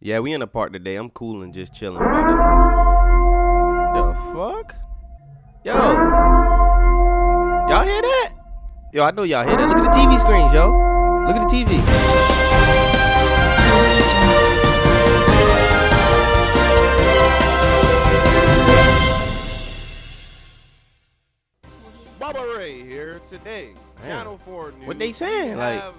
Yeah, we in the park today. I'm cool and just chilling. Brother. The fuck? Yo. Y'all hear that? Yo, I know y'all hear that. Look at the TV screens, yo. Look at the TV. Here today. Damn. Channel 4 News. What they saying? We Like- have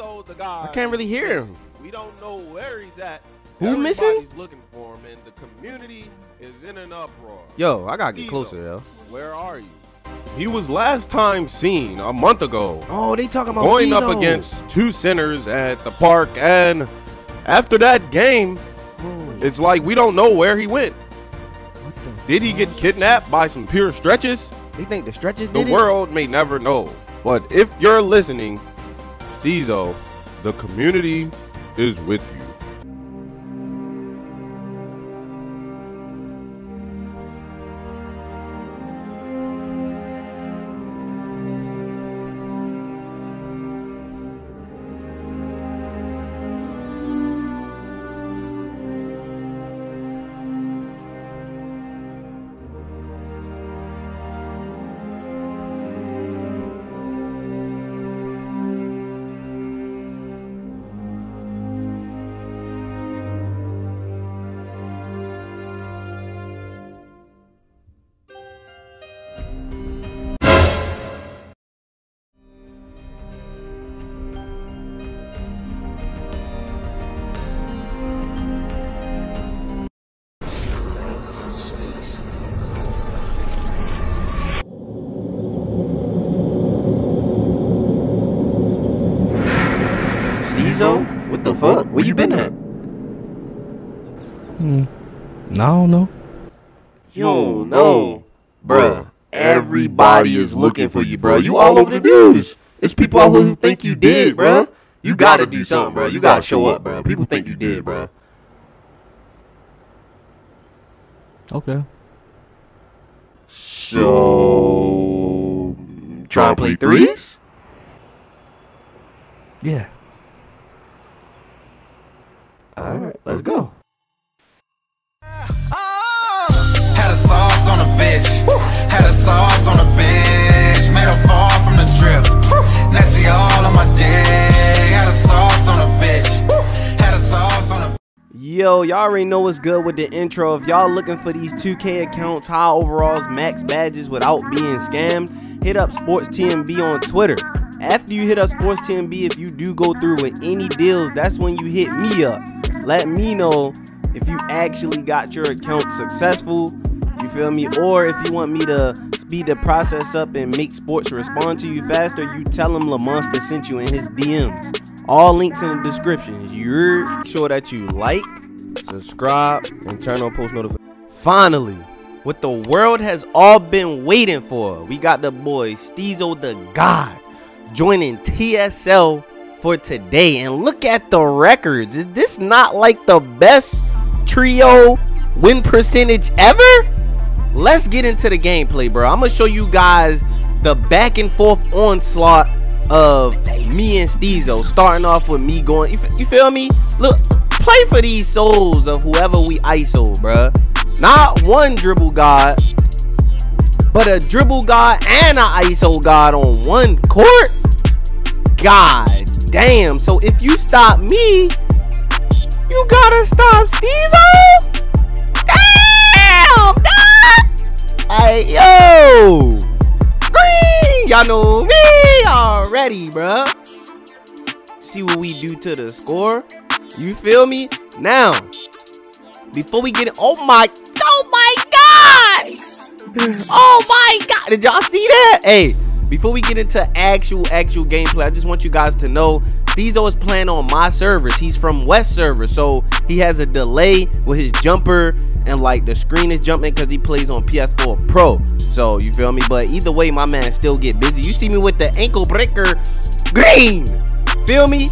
Old the guy. I can't really hear him. We don't know where he's at. Who missing? Looking for him, and the community is in an uproar. Yo, I gotta get closer, yo. Where are you? He was last time seen a month ago, Oh, they talking about going up against two centers at the park, and after that game, Oh, it's like we don't know where he went. what the Did he get kidnapped by some pure stretches? They think the stretches The did it? world may never know. But if you're listening, Steezo, the community is with you. Steezo? What the fuck? Where you been at? Hmm. I don't know. Yo, no. Bruh, everybody is looking for you, bro. You all over the news. It's people out here who think you did, bro. You gotta do something, bro. You gotta show up, bro. People think you did, bro. Okay. So, try and play threes? Yeah. Alright, let's go. Oh! Had a sauce on a bitch. Had a sauce on a bitch. Made her fall from the drip. Now she all on my dick. Had a sauce on a bitch. Had a sauce on a Yo, y'all already know what's good with the intro. If y'all looking for these 2K accounts, high overalls, max badges without being scammed, hit up Sports TNB on Twitter. After you hit up Sports TNB, if you do go through with any deals, that's when you hit me up. Let me know if you actually got your account successful. You feel me? Or if you want me to speed the process up and make sports respond to you faster, you tell him LaMonsta sent you in his DMs. All links in the description. You're sure that you like, subscribe, and turn on post notifications. Finally, what the world has all been waiting for, we got the boy Steezo the God joining TSL for today. And look at the records. Is this not like the best trio win percentage ever? Let's get into the gameplay, bro. I'm gonna show you guys the back and forth onslaught of me and Steezo. Starting off with me going, you, you feel me? Look, play for these souls of whoever we ISO, bro. Not one dribble god, but a dribble god and a ISO god on one court. God damn. So if you stop me, you gotta stop Steezo? Damn, dog. Hey, yo. Green. Y'all know me already, bruh. See what we do to the score? You feel me? Now, before we get it, oh my, oh my God! Oh my God! Did y'all see that? Hey, before we get into actual, actual gameplay, I just want you guys to know Steezo is playing on my servers. He's from West server, so he has a delay with his jumper and like the screen is jumping because he plays on PS4 Pro. So you feel me? But either way, my man still get busy. You see me with the ankle breaker green. Feel me?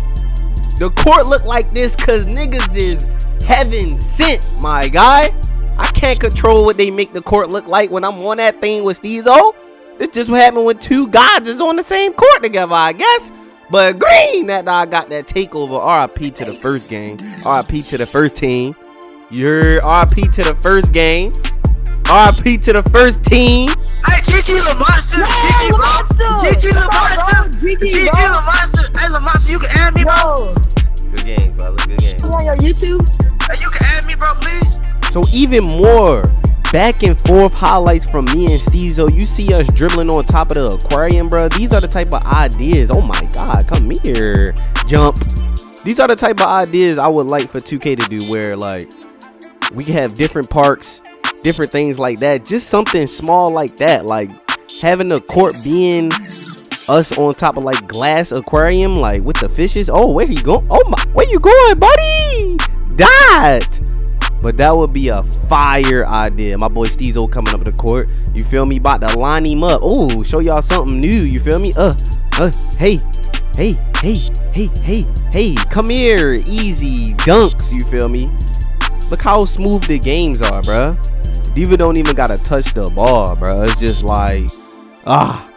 The court look like this cause niggas is heaven sent, my guy. I can't control what they make the court look like when I'm on that thing with Steezo. This just what happened when two gods is on the same court together, I guess. But green, that dog got that takeover. RIP to the first game. RIP to the first team. You're RIP to the first game. RIP to the first team. Hey, Gigi LaMonsta, Gigi, bro. Gigi LaMonsta, Gigi LaMonsta. Hey, LaMonsta, you can add me, bro. Bro, Good game, fellas. Good game. you on your YouTube? Hey, you can add me, bro, please. So even more back and forth highlights from me and Steezo. You see us dribbling on top of the aquarium, bro. These are the type of ideas. Oh my god, come here. Jump. These are the type of ideas I would like for 2K to do where like we have different parks, different things like that. Just something small like that. Like having the court being us on top of like glass aquarium, like with the fishes. Oh, where you going? Oh my, where you going, buddy? Dot. But that would be a fire idea. My boy Steezo coming up the court. You feel me? About to line him up. Oh, show y'all something new. You feel me? Uh, uh, hey, hey, hey, hey, hey, hey. Come here. Easy dunks. You feel me? Look how smooth the games are, bruh. Diva don't even gotta touch the ball, bruh. It's just like, ah,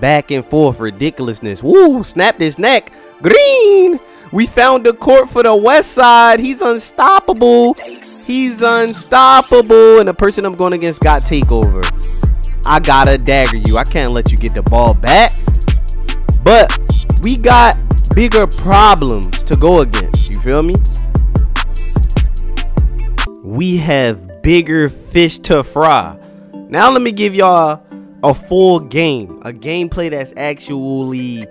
back and forth ridiculousness. Woo, snap this neck. Green. We found the court for the west side. He's unstoppable. He's unstoppable. And the person I'm going against got takeover. I gotta dagger you. I can't let you get the ball back. But we got bigger problems to go against. You feel me? We have bigger fish to fry. Now let me give y'all a full game, a gameplay that's actually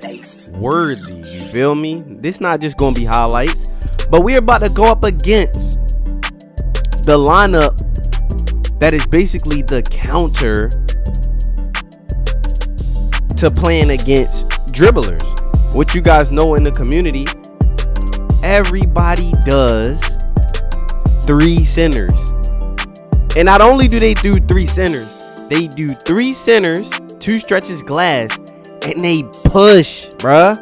worthy. You feel me? This not just gonna be highlights, but we're about to go up against the lineup that is basically the counter to playing against dribblers. What you guys know in the community, everybody does three centers. And not only do they do three centers, they do three centers, two stretches glass, and they push, bruh.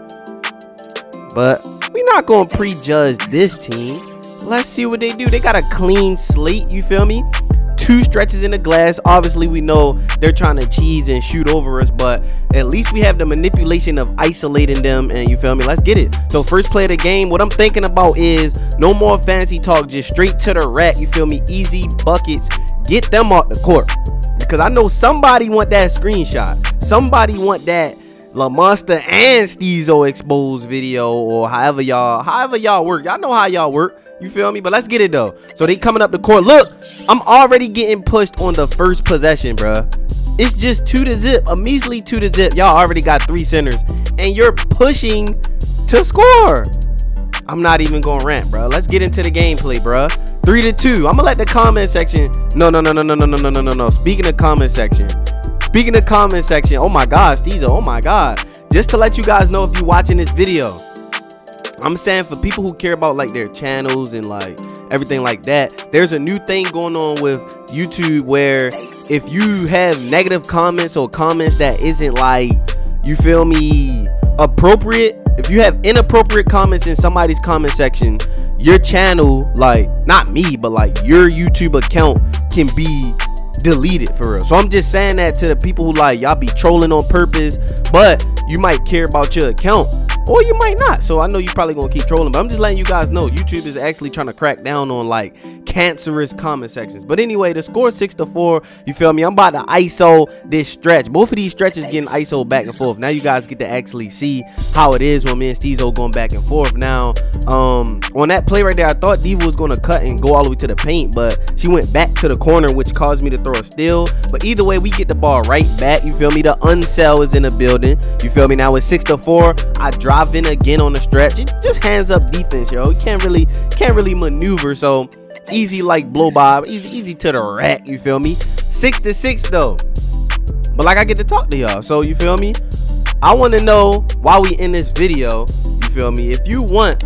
But we not gonna prejudge this team. Let's see what they do. They got a clean slate, you feel me? Two stretches in the glass. Obviously, we know they're trying to cheese and shoot over us, but at least we have the manipulation of isolating them, and you feel me? Let's get it. So, first play of the game, what I'm thinking about is no more fancy talk, just straight to the rack, you feel me? Easy buckets. Get them off the court because I know somebody want that screenshot. Somebody want that LaMonsta and Steezo exposed video or however y'all, however y'all work. Y'all know how y'all work. You feel me? But let's get it though. So they coming up the court. Look, I'm already getting pushed on the first possession, bruh. It's just two to zip, a measly two to zip. Y'all already got three centers, and you're pushing to score. I'm not even gonna rant, bro. Let's get into the gameplay, bruh. Three to two. I'm gonna let the comment section. No, no, no, no, no, no, no, no, no, no, no. Speaking of comment section. Speaking of comment section. Oh my God, Steezo. Oh my God. Just to let you guys know if you're watching this video. I'm saying for people who care about like their channels and like everything like that, there's a new thing going on with YouTube where if you have negative comments or comments that isn't like, you feel me, appropriate, if you have inappropriate comments in somebody's comment section, your channel, like not me, but like your YouTube account can be deleted for real. So I'm just saying that to the people who like y'all be trolling on purpose, but you might care about your account or you might not. So I know you're probably gonna keep trolling, but I'm just letting you guys know YouTube is actually trying to crack down on like cancerous comment sections. But anyway, the score six to four. You feel me? I'm about to ISO this stretch. Both of these stretches getting ISO back and forth. Now you guys get to actually see how it is when me and Steezo going back and forth. Now, um, on that play right there, I thought Diva was gonna cut and go all the way to the paint, but she went back to the corner, which caused me to throw a steal. But either way, we get the ball right back. You feel me? The unsell is in the building. You feel me? Now it's six to four. I drive in again on the stretch. It just hands up defense, yo. You can't really can't really maneuver. So easy like blow by, easy easy to the rack. You feel me? Six to six though. But like I get to talk to y'all, so you feel me? I want to know why we in this video, you feel me? If you want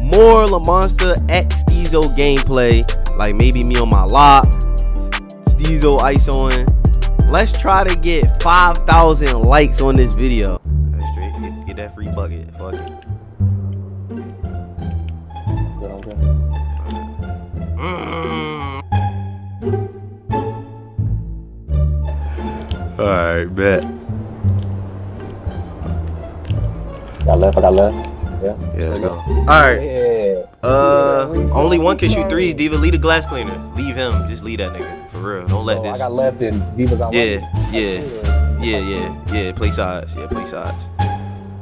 more LaMonsta X Steezo gameplay, like maybe me on my lock, Steezo on. let's try to get 5,000 likes on this video. Straight. Get, get that free bucket. Fuck it. All right, bet. Got left. I got left. Yeah. Yeah, let's go. All right. Yeah. Uh, only one can shoot threes. Diva, leave the glass cleaner. Leave him. Just leave that nigga. For real. Don't let this. I got left and Diva got Yeah, right. yeah, yeah, yeah, yeah. Play sides. Yeah, play sides.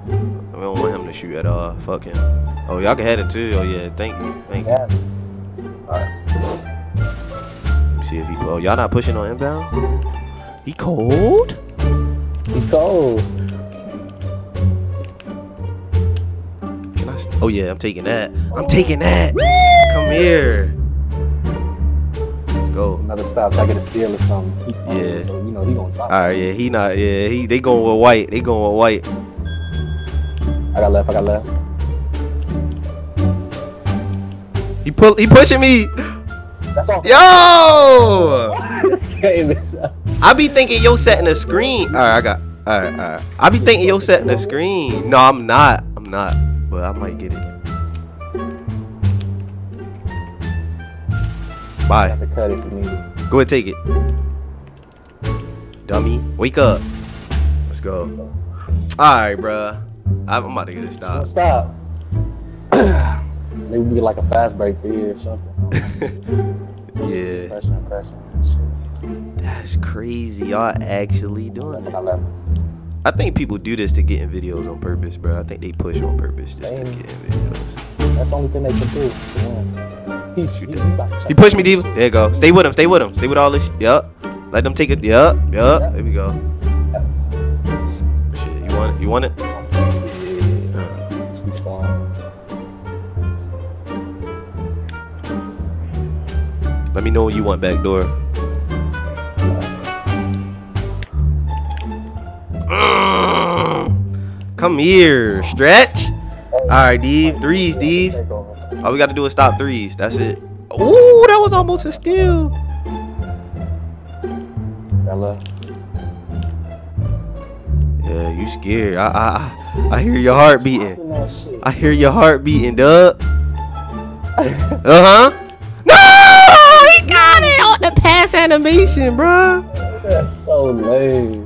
We don't want him to shoot at all. Fuck him. Oh, y'all can have it too. Oh yeah, thank you, thank you. Yeah. Me see if he. Oh, y'all not pushing on inbound. He cold. He cold. Can I? st- Oh yeah, I'm taking that. I'm taking that. Come here. Let's go. Another stop. I get a steal or something. Yeah. So, you know, he gonna stop. All right, yeah, he not. Yeah, he. They going with white. They going with white. I got left. I got left. He pull. He pushing me. That's all. Yo. this game is. I be thinking yo setting a screen. All right, I got. All right, all right. I be thinking yo setting a screen. No, I'm not. I'm not. But I might get it. Bye. have to cut if you need it. Go ahead, take it. Dummy, wake up. Let's go. All right, bruh. I'm about to get it Stop. stopped. Stop. Maybe we get like a fast break you or something. Yeah, Pressure and pressure. and shit. That's crazy. Y'all actually doing I it. got left. I think people do this to get in videos on purpose, bro. I think they push on purpose just to get in videos. That's the only thing they can do. He's, he, he, He pushed me. Diva. There you go. Stay with him. Stay with him. Stay with all this. Yup. Let them take it. Yup. Yup. There we go. Shit. You want it? You want it? Let's be strong. Let me know when you want back door. Come here. Stretch. All right, Dave. Threes, Dave. All we got to do is stop threes. That's it. Ooh, that was almost a steal. Left. Yeah, you scared. I, I, I- hear your heart beating. Fucking that shit. I hear your heart beating, Doug. Uh huh. No, he got it on the pass animation, bruh. That's so lame.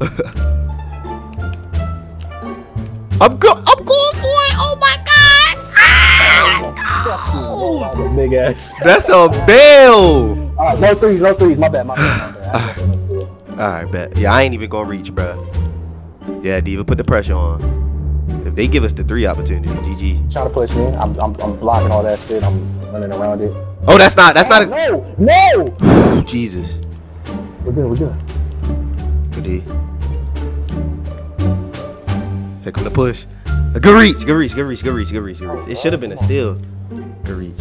I'm go. I'm going for it. Oh my god. Ah, big ass. That's a bail. All right, no threes, no threes. My bad, my bad, my bad. I didn't know that was All right, bet. Yeah, I ain't even gonna reach, bruh. Yeah, Diva, put the pressure on. If they give us the three opportunity, GG. Trying to push me. I'm, I'm, I'm blocking all that shit. I'm running around it. Oh, that's not. That's not. A, No, no. Jesus. We're good, we're good. Good D. Here come the push. Good reach. Good reach. Good reach. Good reach. Good reach. Good reach. It should have been a steal. Good reach.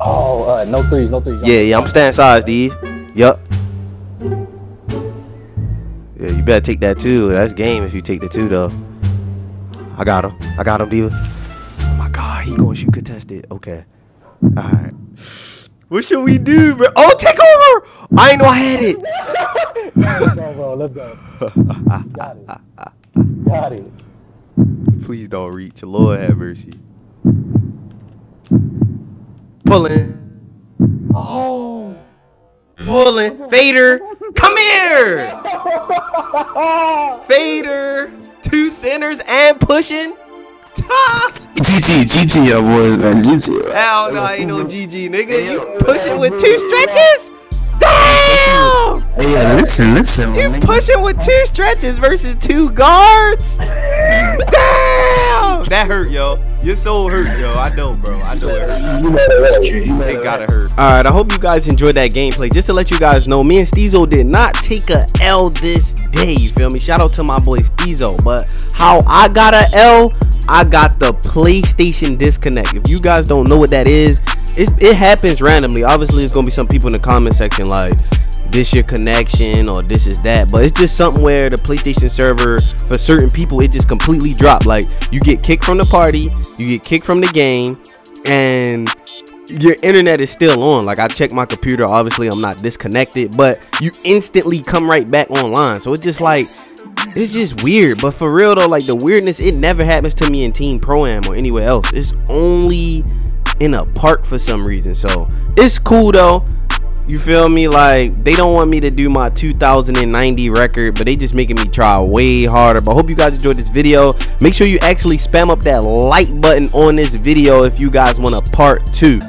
Oh, uh, no threes, no threes. Yeah, yeah, I'm staying size, D. Yup. Yeah, you better take that too. That's game if you take the two though. I got him. I got him, Diva. Oh my god, he gonna shoot contested. Okay. Alright. What should we do, bro? Oh, take over! I ain't know I had it. Let's go, bro. Let's go. Got it. Got it. Please don't reach. Lord have mercy. Pulling. Oh. Pulling. Fader. Come here. Fader. Two centers and pushing. GG, GG, your boys, man. GG. Hell no, ain't no GG, nigga. You pushing with two stretches? Damn! Hey, yeah, listen, listen, You pushing with two stretches versus two guards? That hurt, yo. Your soul hurt, yo. I know, bro. I know it hurt. You know that. You It gotta hurt. All right, I hope you guys enjoyed that gameplay. Just to let you guys know, me and Steezo did not take a L this day. You feel me? Shout out to my boy Steezo. But how I got a L, I got the PlayStation disconnect. If you guys don't know what that is, it, it happens randomly. Obviously, it's gonna be some people in the comment section like this your connection or this is that but it's just something where the playstation server for certain people it just completely dropped. Like you get kicked from the party you get kicked from the game and your internet is still on. Like i check my computer obviously i'm not disconnected but you instantly come right back online. So it's just like it's just weird. But for real though like the weirdness it never happens to me in team pro am or anywhere else. It's only in a park for some reason. So it's cool though You feel me? Like they don't want me to do my 2090 record, but they just making me try way harder. But hope you guys enjoyed this video. Make sure you actually spam up that like button on this video if you guys want a part two.